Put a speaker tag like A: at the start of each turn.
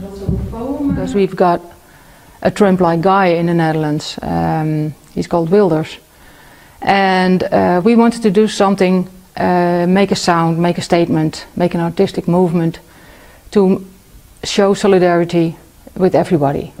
A: Because we've got a Trump-like guy in the Netherlands. Um, he's called Wilders. And uh, we wanted to do something, uh, make a sound, make a statement, make an artistic movement to show solidarity with everybody.